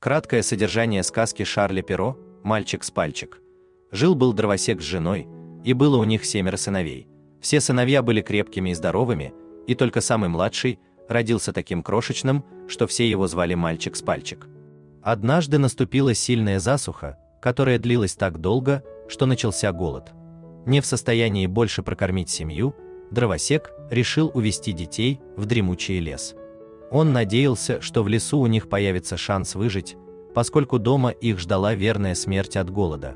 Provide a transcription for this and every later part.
Краткое содержание сказки Шарля Перо «Мальчик с пальчик». Жил-был дровосек с женой, и было у них семеро сыновей. Все сыновья были крепкими и здоровыми, и только самый младший родился таким крошечным, что все его звали «Мальчик с пальчик». Однажды наступила сильная засуха, которая длилась так долго, что начался голод. Не в состоянии больше прокормить семью, дровосек решил увести детей в дремучий лес. Он надеялся, что в лесу у них появится шанс выжить, поскольку дома их ждала верная смерть от голода.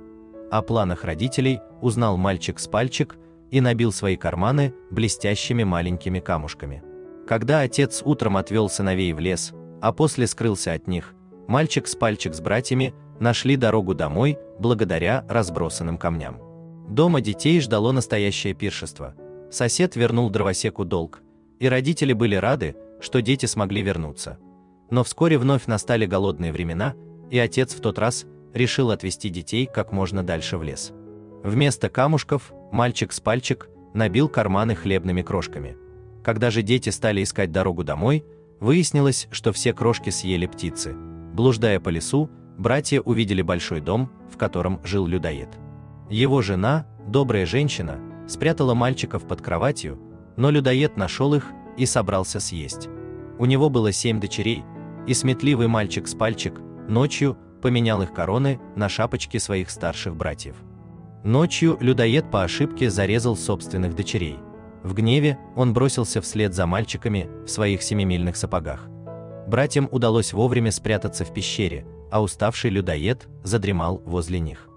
О планах родителей узнал мальчик с пальчик и набил свои карманы блестящими маленькими камушками. Когда отец утром отвел сыновей в лес, а после скрылся от них, мальчик с пальчик с братьями нашли дорогу домой благодаря разбросанным камням. Дома детей ждало настоящее пиршество. Сосед вернул дровосеку долг, и родители были рады, что дети смогли вернуться. Но вскоре вновь настали голодные времена, и отец в тот раз решил отвезти детей как можно дальше в лес. Вместо камушков мальчик с пальчик набил карманы хлебными крошками. Когда же дети стали искать дорогу домой, выяснилось, что все крошки съели птицы. Блуждая по лесу, братья увидели большой дом, в котором жил людоед. Его жена, добрая женщина, спрятала мальчиков под кроватью, но людоед нашел их и собрался съесть. У него было семь дочерей, и сметливый мальчик с пальчик ночью поменял их короны на шапочки своих старших братьев. Ночью людоед по ошибке зарезал собственных дочерей. В гневе он бросился вслед за мальчиками в своих семимильных сапогах. Братьям удалось вовремя спрятаться в пещере, а уставший людоед задремал возле них.